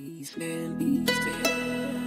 Please End, Please